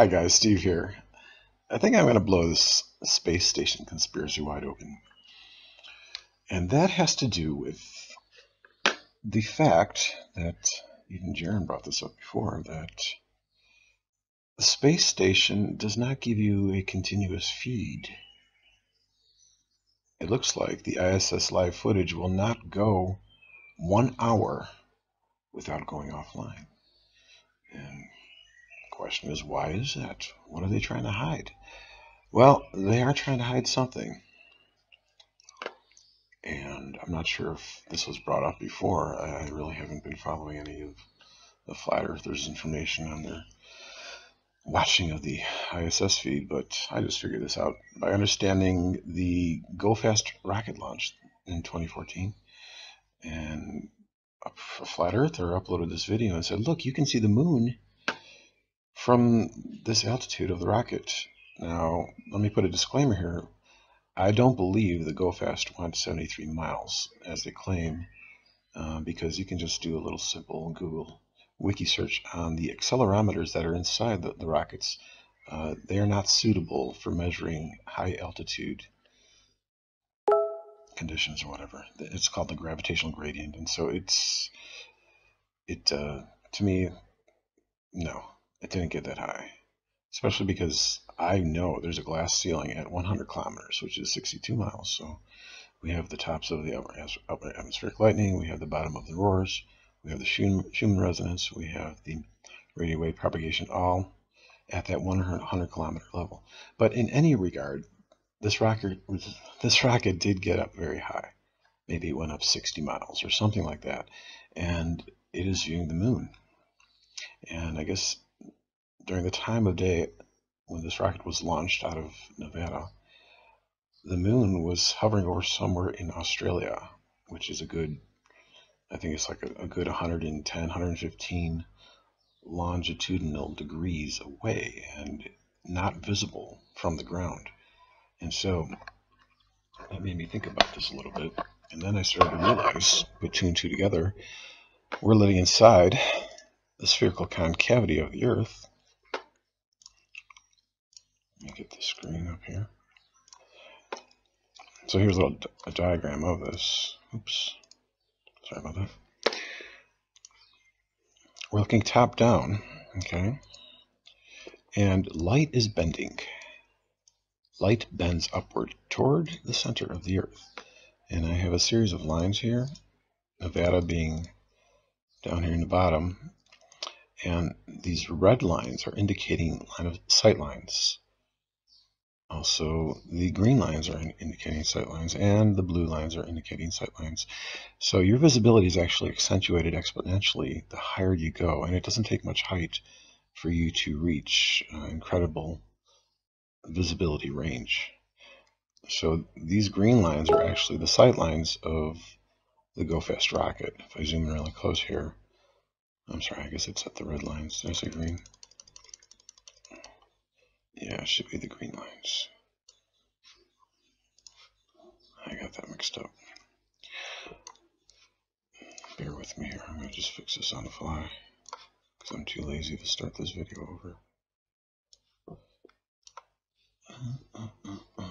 Hi guys, Steve here. I think I'm going to blow this space station conspiracy wide open. And that has to do with the fact that, even Jeran brought this up before, that the space station does not give you a continuous feed. It looks like the ISS live footage will not go one hour without going offline. And question is, why is that? What are they trying to hide? Well, they are trying to hide something. And I'm not sure if this was brought up before. I really haven't been following any of the flat earthers' information on their watching of the ISS feed, but I just figured this out by understanding the GoFast rocket launch in 2014. And a flat earther uploaded this video and said, Look, you can see the moon from this altitude of the rocket. Now, let me put a disclaimer here. I don't believe the GoFast went 73 miles, as they claim, uh, because you can just do a little simple Google wiki search on the accelerometers that are inside the, the rockets. Uh, they are not suitable for measuring high altitude conditions or whatever. It's called the gravitational gradient, and so it's it uh, to me, no, it didn't get that high, especially because I know there's a glass ceiling at 100 kilometers, which is 62 miles. So we have the tops of the upper atmospheric lightning, we have the bottom of the auroras, we have the Schumann resonance, we have the radio wave propagation, all at that 100 kilometer level. But in any regard, this rocket this rocket did get up very high. Maybe it went up 60 miles or something like that, and it is viewing the moon. And I guess during the time of day when this rocket was launched out of Nevada, the moon was hovering over somewhere in Australia, which is a good, I think it's like a, a good 110, 115 longitudinal degrees away and not visible from the ground. And so that made me think about this a little bit. And then I started to realize, put two and two together, we're living inside the spherical concavity of the Earth get the screen up here. So here's a little a diagram of this. Oops. Sorry about that. We're looking top down, okay? And light is bending. Light bends upward toward the center of the Earth. And I have a series of lines here, Nevada being down here in the bottom. And these red lines are indicating line of sight lines. Also, the green lines are indicating sight lines and the blue lines are indicating sight lines. So your visibility is actually accentuated exponentially the higher you go, and it doesn't take much height for you to reach uh, incredible visibility range. So these green lines are actually the sight lines of the GoFast rocket. If I zoom in really close here, I'm sorry, I guess it's at the red lines. I say green? Yeah, it should be the green lines. I got that mixed up. Bear with me here. I'm going to just fix this on the fly because I'm too lazy to start this video over. Uh, uh, uh.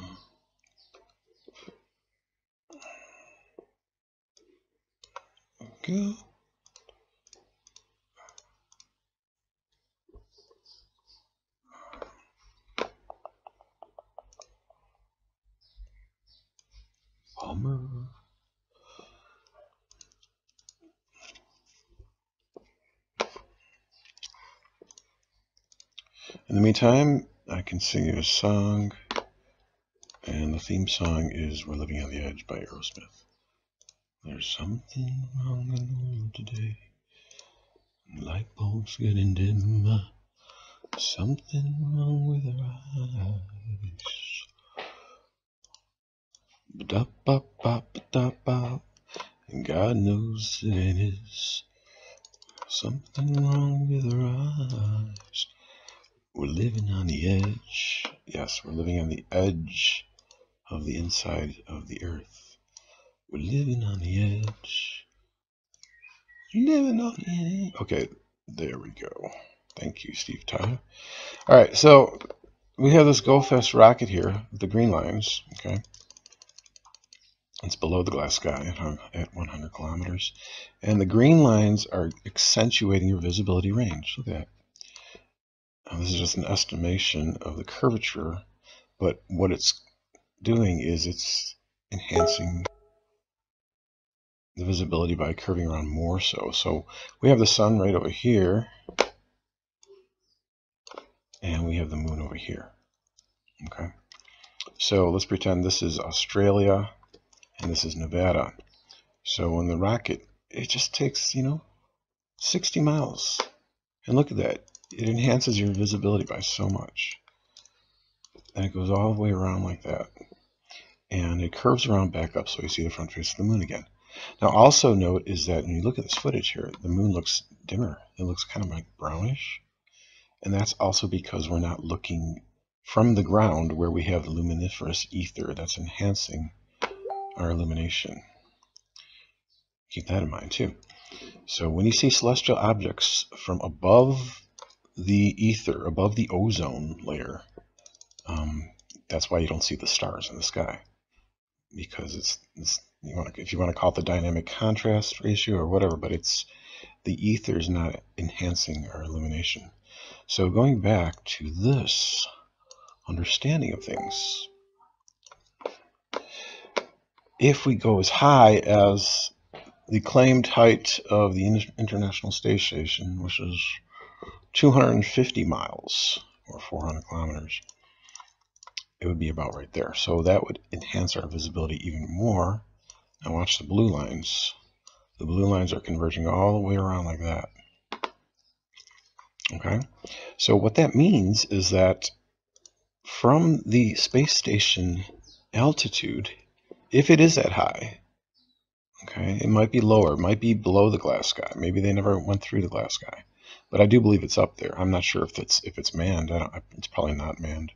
Hummer. In the meantime, I can sing you a song, and the theme song is We're Living on the Edge by Aerosmith. There's something wrong in the world today. Light bulbs getting dim. Something wrong with our eyes. Ba ba ba ba ba. And God knows it is something wrong with our eyes. We're living on the edge. Yes, we're living on the edge of the inside of the earth. We're living on the edge. Living on the edge. Okay, there we go. Thank you, Steve Tyler. All right, so we have this GoFast rocket here, the green lines, okay? It's below the glass sky at 100 kilometers. And the green lines are accentuating your visibility range. Look at that. Now, this is just an estimation of the curvature, but what it's doing is it's enhancing the visibility by curving around more so. So we have the sun right over here, and we have the moon over here. Okay, so let's pretend this is Australia and this is Nevada. So when the rocket, it just takes, you know, 60 miles. And look at that. It enhances your visibility by so much. And it goes all the way around like that. And it curves around back up so you see the front face of the moon again. Now also note is that when you look at this footage here, the moon looks dimmer. It looks kind of like brownish. And that's also because we're not looking from the ground where we have luminiferous ether that's enhancing our illumination. Keep that in mind too. So when you see celestial objects from above the ether, above the ozone layer, um, that's why you don't see the stars in the sky. Because it's, it's you want to, if you want to call it the dynamic contrast ratio or whatever, but it's the ether is not enhancing our illumination. So going back to this understanding of things, if we go as high as the claimed height of the International Space Station, which is 250 miles or 400 kilometers, it would be about right there. So that would enhance our visibility even more. Now watch the blue lines. The blue lines are converging all the way around like that. Okay, so what that means is that from the space station altitude, if it is that high, okay, it might be lower, it might be below the glass sky. Maybe they never went through the glass sky, but I do believe it's up there. I'm not sure if it's if it's manned. it's probably not manned.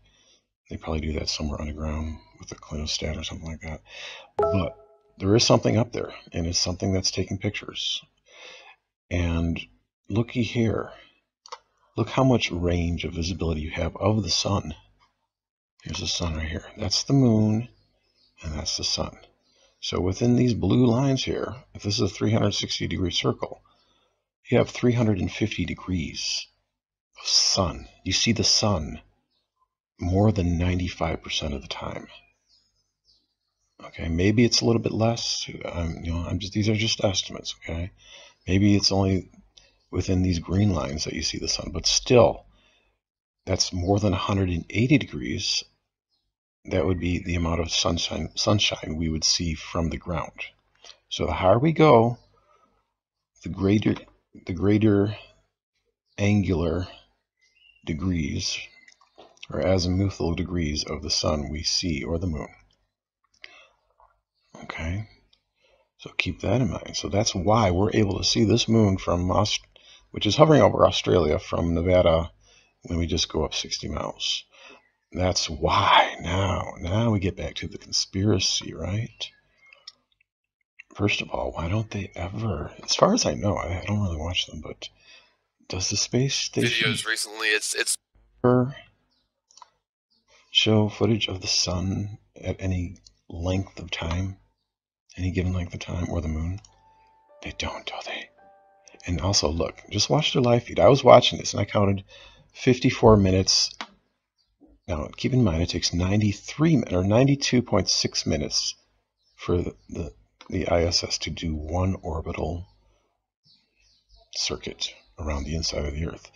They probably do that somewhere underground with a clinostat or something like that. But there is something up there, and it's something that's taking pictures. And looky here. Look how much range of visibility you have of the sun. Here's the sun right here. That's the moon and that's the sun. So within these blue lines here, if this is a 360 degree circle, you have 350 degrees of sun. You see the sun more than 95% of the time. Okay, maybe it's a little bit less. You know, I'm just these are just estimates. Okay, maybe it's only within these green lines that you see the sun, but still, that's more than 180 degrees that would be the amount of sunshine, sunshine we would see from the ground. So the higher we go, the greater the greater angular degrees or azimuthal degrees of the sun we see or the moon. Okay, so keep that in mind. So that's why we're able to see this moon from Aust which is hovering over Australia from Nevada when we just go up 60 miles. That's why now, now we get back to the conspiracy, right? First of all, why don't they ever, as far as I know, I, I don't really watch them, but does the space station videos recently? It's it's ever show footage of the sun at any length of time, any given length of time, or the moon? They don't, do they? And also, look, just watch their live feed. I was watching this and I counted 54 minutes now, keep in mind it takes 93 or 92.6 minutes for the, the, the ISS to do one orbital circuit around the inside of the Earth.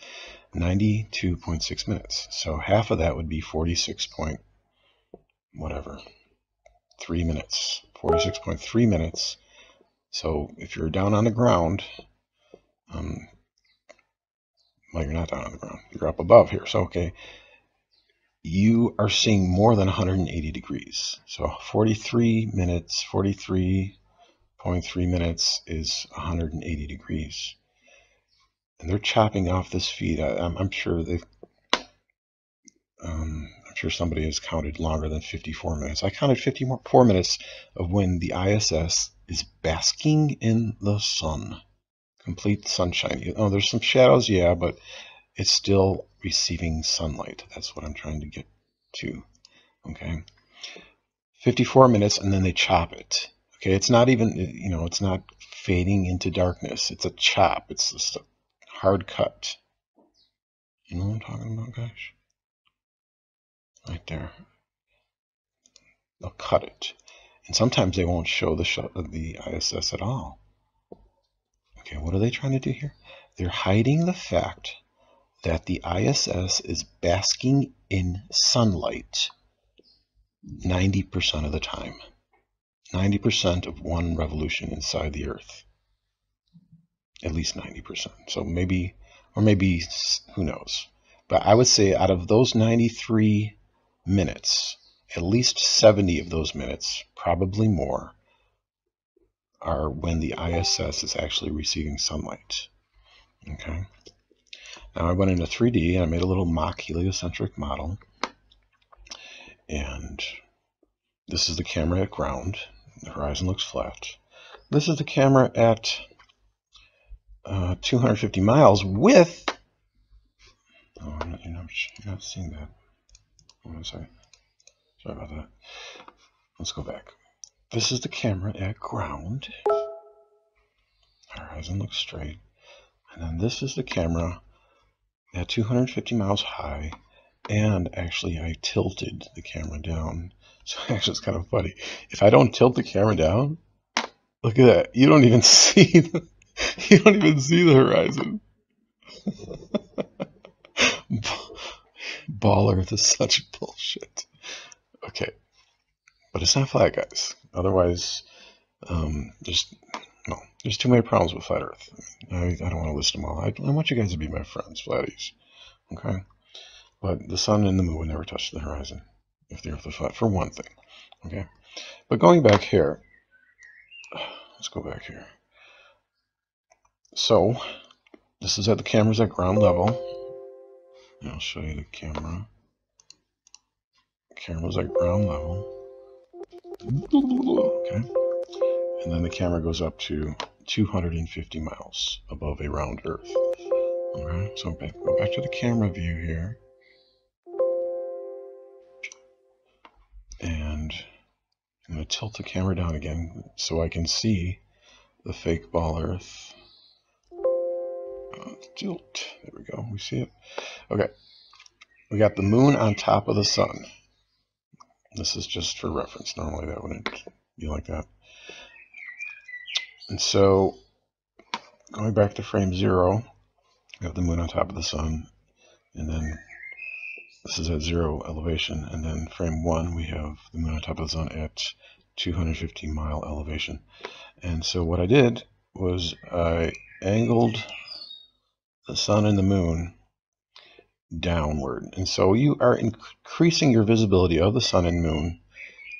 92.6 minutes. So half of that would be 46 point whatever, 3 minutes. 46.3 minutes. So if you're down on the ground, um, well, you're not down on the ground. You're up above here. So, okay, you are seeing more than 180 degrees. So 43 minutes, 43.3 minutes is 180 degrees. And they're chopping off this feed. I, am sure they've, um, I'm sure somebody has counted longer than 54 minutes. I counted 54 minutes of when the ISS is basking in the sun. Complete sunshine. Oh, there's some shadows, yeah, but it's still receiving sunlight. That's what I'm trying to get to. Okay. 54 minutes and then they chop it. Okay, it's not even, uh, you know, it's not fading into darkness. It's a chop. It's just a hard cut. You know what I'm talking about, guys? Right there. They'll cut it. And sometimes they won't show the, show, uh, the ISS at all. Okay, what are they trying to do here? They're hiding the fact that the ISS is basking in sunlight 90% of the time. 90% of one revolution inside the Earth. At least 90%. So maybe, or maybe, who knows. But I would say out of those 93 minutes, at least 70 of those minutes, probably more, are when the ISS is actually receiving sunlight. Okay. Now I went into 3D and I made a little mock heliocentric model. And this is the camera at ground. The horizon looks flat. This is the camera at uh, 250 miles with. Oh, I'm not, you're, not, you're not seeing that. Hold on a second. Sorry about that. Let's go back. This is the camera at ground. Horizon looks straight. And then this is the camera at 250 miles high. And actually, I tilted the camera down. So actually, it's kind of funny. If I don't tilt the camera down, look at that. You don't even see the, you don't even see the horizon. Ball Earth is such bullshit. Okay. But it's not flat, guys. Otherwise, um, there's there's too many problems with flat Earth. I, I don't want to list them all. I, I want you guys to be my friends, flatties. Okay. But the sun and the moon would never touch the horizon if the Earth was flat, for one thing. Okay. But going back here, let's go back here. So, this is at the cameras at ground level. I'll show you the camera. Camera's at ground level. Okay. And then the camera goes up to 250 miles above a round Earth. Alright, so back, go back to the camera view here. And I'm going to tilt the camera down again so I can see the fake ball Earth. Uh, tilt. There we go. We see it. Okay. We got the moon on top of the sun. This is just for reference. Normally that wouldn't be like that. And so going back to frame zero, we have the moon on top of the sun. And then this is at zero elevation. And then frame one, we have the moon on top of the sun at 250 mile elevation. And so what I did was I angled the sun and the moon downward. And so you are increasing your visibility of the sun and moon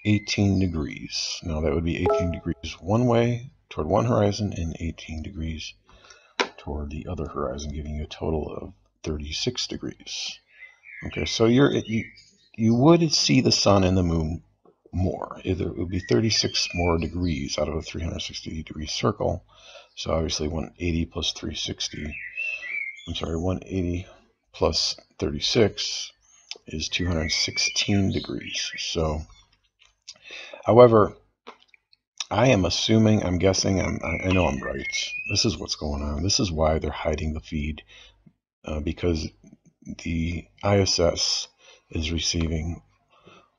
18 degrees. Now that would be 18 degrees one way toward one horizon and 18 degrees toward the other horizon, giving you a total of 36 degrees. Okay, so you're you, you would see the sun and the moon more. It would be 36 more degrees out of a 360 degree circle. So obviously 180 plus 360, I'm sorry, 180 plus 36 is 216 degrees. So, however, I am assuming, I'm guessing, I'm, i know I'm right. This is what's going on. This is why they're hiding the feed uh, because the ISS is receiving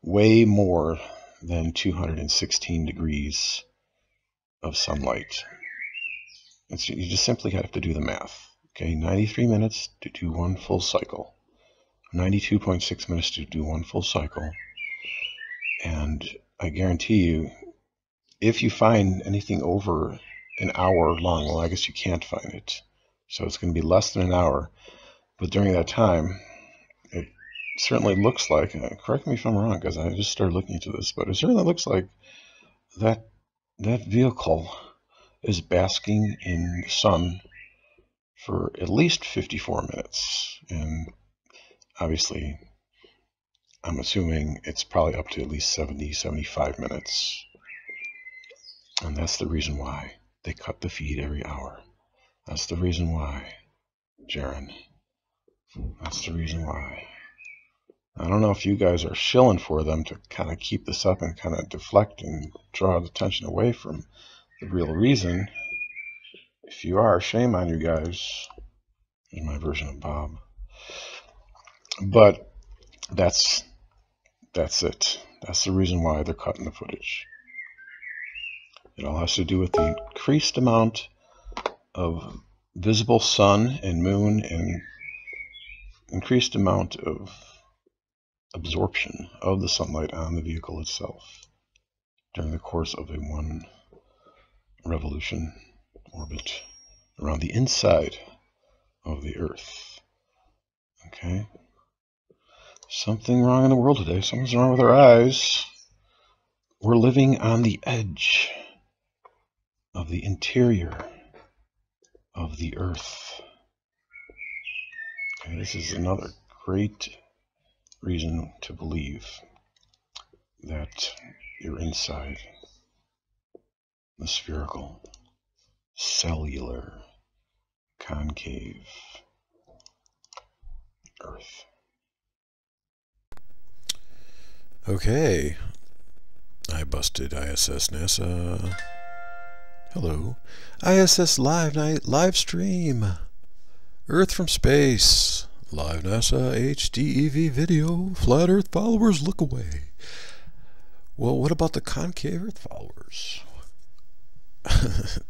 way more than 216 degrees of sunlight. It's, you just simply have to do the math. Okay, 93 minutes to do one full cycle. 92.6 minutes to do one full cycle. And I guarantee you, if you find anything over an hour long, well, I guess you can't find it. So it's going to be less than an hour. But during that time, it certainly looks like, uh, correct me if I'm wrong, because I just started looking into this, but it certainly looks like that that vehicle is basking in the sun for at least 54 minutes. And obviously, I'm assuming it's probably up to at least 70, 75 minutes. And that's the reason why they cut the feed every hour. That's the reason why, Jeran, That's the reason why. I don't know if you guys are shilling for them to kind of keep this up and kind of deflect and draw the attention away from the real reason. If you are, shame on you guys. Here's my version of Bob. But that's that's it. That's the reason why they're cutting the footage. It all has to do with the increased amount of visible sun and moon and increased amount of absorption of the sunlight on the vehicle itself during the course of a one revolution orbit around the inside of the Earth. Okay? Something wrong in the world today. Something's wrong with our eyes. We're living on the edge of the interior of the Earth. Okay, this is another great reason to believe that you're inside the spherical, cellular, concave Earth. Okay. I busted ISS NASA. Hello. ISS Live Night live stream. Earth from space. Live NASA HDEV video. Flat Earth followers look away. Well, what about the concave Earth followers?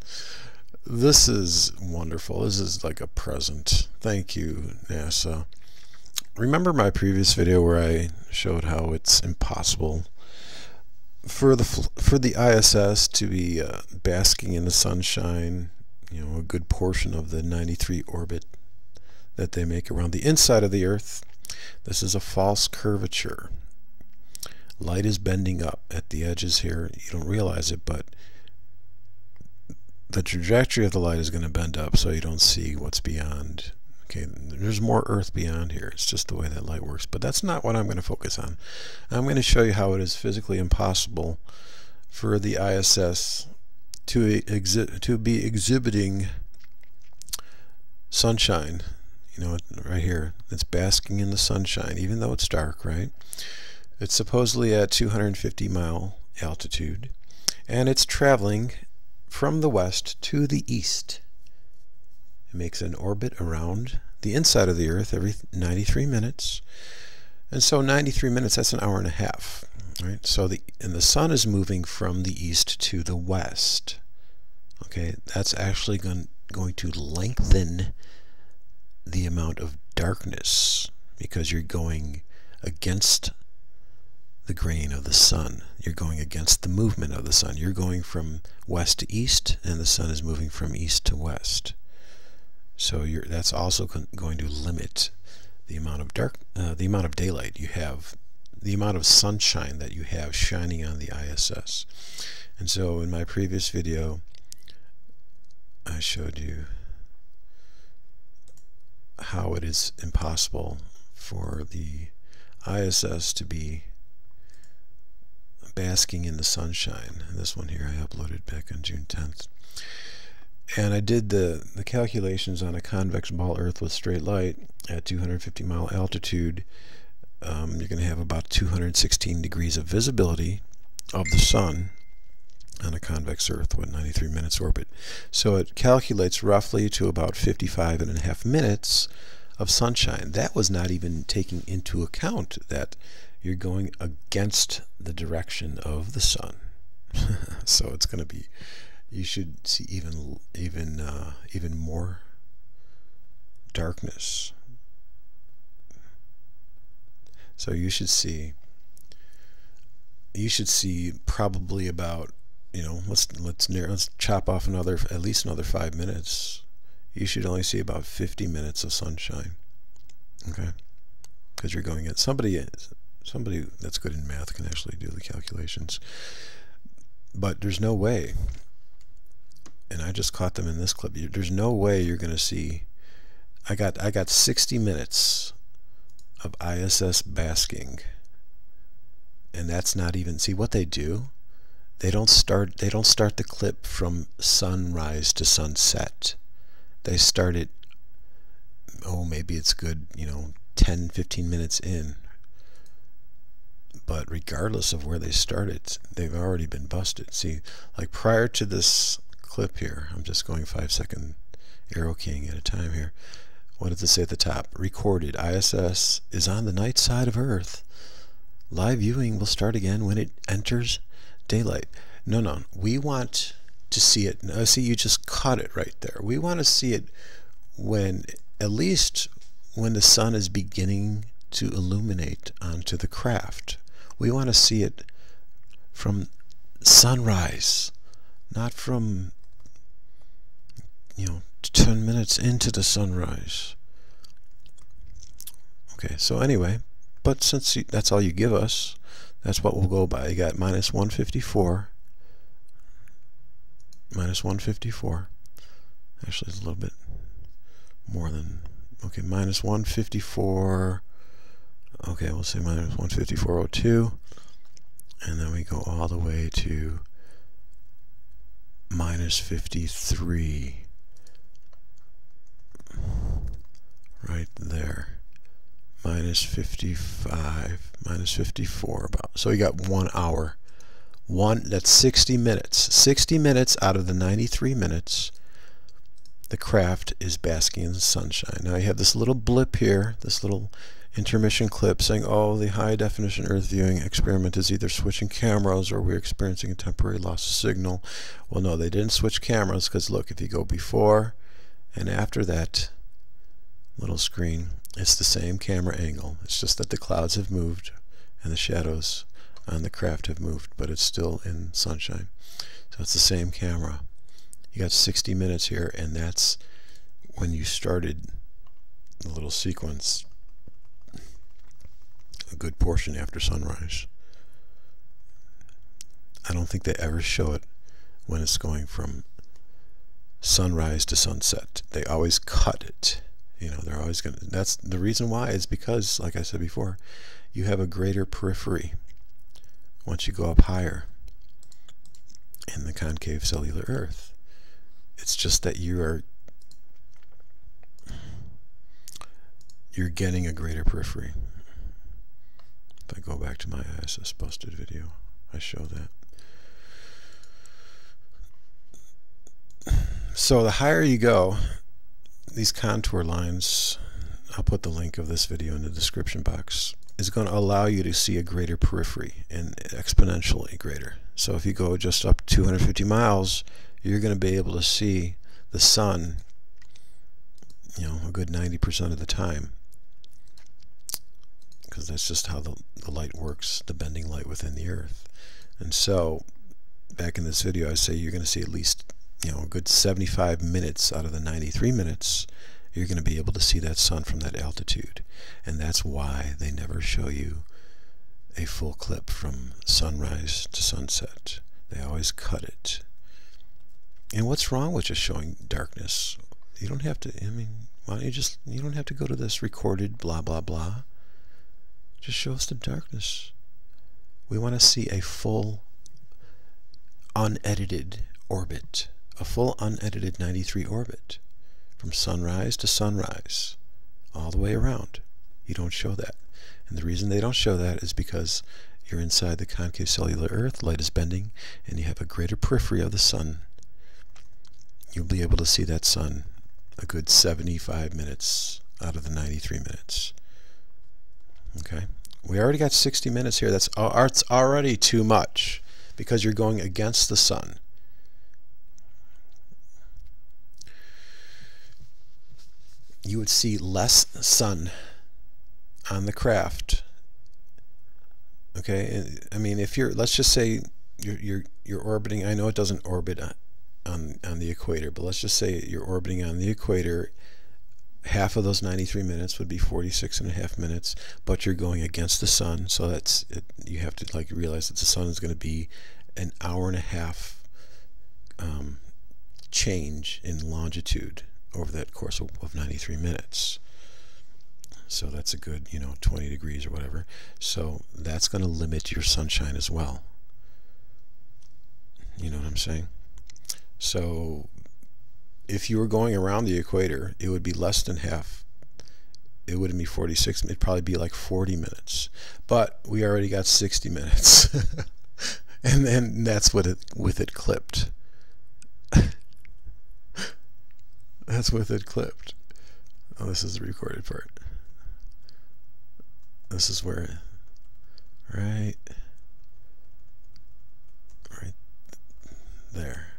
this is wonderful. This is like a present. Thank you, NASA. Remember my previous video where I showed how it's impossible for the for the ISS to be uh, basking in the sunshine, you know, a good portion of the 93 orbit that they make around the inside of the Earth. This is a false curvature. Light is bending up at the edges here. You don't realize it, but the trajectory of the light is going to bend up so you don't see what's beyond. Okay, there's more Earth beyond here. It's just the way that light works. But that's not what I'm going to focus on. I'm going to show you how it is physically impossible for the ISS to, to be exhibiting sunshine you know, right here, it's basking in the sunshine, even though it's dark, right? It's supposedly at 250 mile altitude, and it's traveling from the west to the east. It makes an orbit around the inside of the Earth every 93 minutes. And so 93 minutes, that's an hour and a half. Right? So the and the sun is moving from the east to the west. Okay, that's actually going, going to lengthen the amount of darkness because you're going against the grain of the sun. You're going against the movement of the sun. You're going from west to east, and the sun is moving from east to west. So that's also going to limit the amount of dark, uh, the amount of daylight you have, the amount of sunshine that you have shining on the ISS. And so in my previous video, I showed you how it is impossible for the ISS to be basking in the sunshine. And this one here I uploaded back on June 10th. And I did the, the calculations on a convex ball Earth with straight light at 250 mile altitude. Um, you're going to have about 216 degrees of visibility of the sun on a convex Earth with 93 minutes orbit. So it calculates roughly to about 55 and a half minutes of sunshine. That was not even taking into account that you're going against the direction of the sun. so it's going to be, you should see even even uh, even more darkness. So you should see you should see probably about you know, let's let's near let's chop off another at least another five minutes. You should only see about 50 minutes of sunshine. Okay, because you're going at somebody somebody that's good in math can actually do the calculations. But there's no way, and I just caught them in this clip. There's no way you're going to see. I got I got 60 minutes of ISS basking, and that's not even see what they do they don't start they don't start the clip from sunrise to sunset. They start it oh maybe maybe it's good, you know, 10, 15 minutes in. But regardless of where they started, they've already been busted. See, like prior to this clip here, I'm just going five second arrow keying at a time here. What does it say at the top? Recorded. ISS is on the night side of Earth. Live viewing will start again when it enters daylight. No, no. We want to see it. No, see, you just caught it right there. We want to see it when, at least when the sun is beginning to illuminate onto the craft. We want to see it from sunrise, not from, you know, 10 minutes into the sunrise. Okay, so anyway, but since that's all you give us, that's what we'll go by. You got minus 154, minus 154. Actually, it's a little bit more than, okay, minus 154. Okay, we'll say minus 154.02. And then we go all the way to minus 53. Right there minus 55, minus 54 about. So you got one hour. One, that's 60 minutes. 60 minutes out of the 93 minutes, the craft is basking in the sunshine. Now you have this little blip here, this little intermission clip saying, oh, the high definition Earth viewing experiment is either switching cameras or we're experiencing a temporary loss of signal. Well, no, they didn't switch cameras because look, if you go before and after that little screen, it's the same camera angle. It's just that the clouds have moved and the shadows on the craft have moved, but it's still in sunshine. So it's the same camera. You got 60 minutes here, and that's when you started the little sequence a good portion after sunrise. I don't think they ever show it when it's going from sunrise to sunset. They always cut it you know, they're always going to, that's the reason why is because, like I said before, you have a greater periphery once you go up higher in the concave cellular earth. It's just that you are, you're getting a greater periphery. If I go back to my ISS busted video, I show that. So the higher you go, these contour lines, I'll put the link of this video in the description box, is going to allow you to see a greater periphery and exponentially greater. So if you go just up 250 miles, you're going to be able to see the sun, you know, a good 90% of the time. Because that's just how the, the light works, the bending light within the earth. And so, back in this video, I say you're going to see at least you know, a good 75 minutes out of the 93 minutes, you're going to be able to see that sun from that altitude. And that's why they never show you a full clip from sunrise to sunset. They always cut it. And what's wrong with just showing darkness? You don't have to, I mean, why don't you just, you don't have to go to this recorded blah, blah, blah. Just show us the darkness. We want to see a full, unedited orbit a full unedited 93 orbit from sunrise to sunrise all the way around. You don't show that. And the reason they don't show that is because you're inside the concave cellular earth, light is bending, and you have a greater periphery of the sun. You'll be able to see that sun a good 75 minutes out of the 93 minutes. Okay? We already got 60 minutes here. That's uh, already too much because you're going against the sun. You would see less sun on the craft. Okay, I mean, if you're, let's just say you're you're you're orbiting. I know it doesn't orbit on on the equator, but let's just say you're orbiting on the equator. Half of those 93 minutes would be 46 and a half minutes, but you're going against the sun, so that's it, you have to like realize that the sun is going to be an hour and a half um, change in longitude over that course of, of 93 minutes. So that's a good, you know, 20 degrees or whatever. So that's going to limit your sunshine as well. You know what I'm saying? So if you were going around the equator, it would be less than half it wouldn't be 46 it'd probably be like 40 minutes but we already got 60 minutes and then that's what it with it clipped that's with it clipped oh this is the recorded part this is where right right there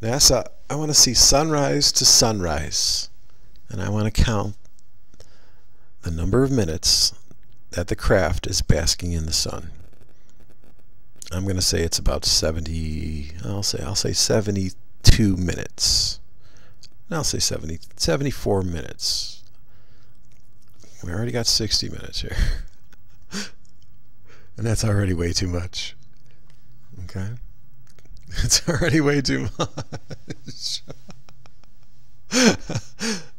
NASA, I want to see sunrise to sunrise. And I want to count the number of minutes that the craft is basking in the sun. I'm going to say it's about 70, I'll say, I'll say 72 minutes. I'll say 70, 74 minutes. We already got 60 minutes here. and that's already way too much. Okay? It's already way too much.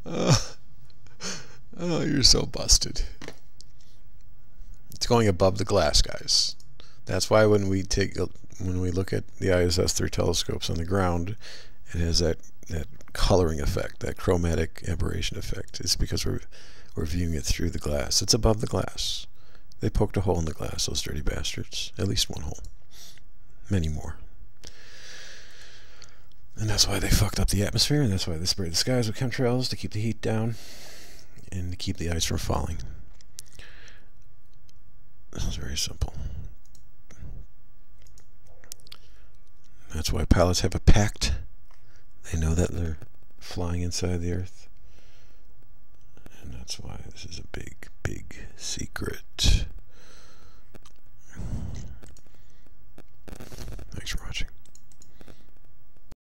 oh, oh, you're so busted. It's going above the glass, guys. That's why when we take when we look at the ISS through telescopes on the ground, it has that that coloring effect, that chromatic aberration effect. It's because we're we're viewing it through the glass. It's above the glass. They poked a hole in the glass, those dirty bastards. At least one hole. Many more. And that's why they fucked up the atmosphere, and that's why they sprayed the skies with chemtrails to keep the heat down and to keep the ice from falling. This is very simple. That's why pilots have a pact. They know that they're flying inside the Earth. And that's why this is a big, big secret. Thanks for watching.